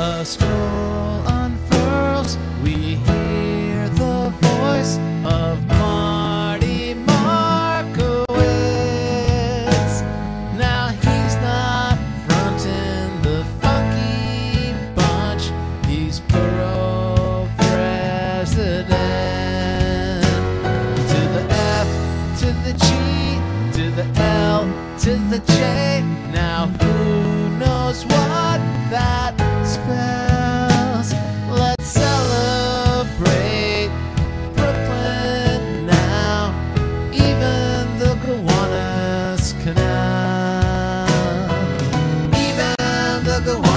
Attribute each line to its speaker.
Speaker 1: a scroll unfurls, we hear the voice of Marty Markowitz. Now he's not fronting the funky bunch, he's borough president. To the F, to the G, to the L, to the J, now Gowanus Canal. Even the Gowanus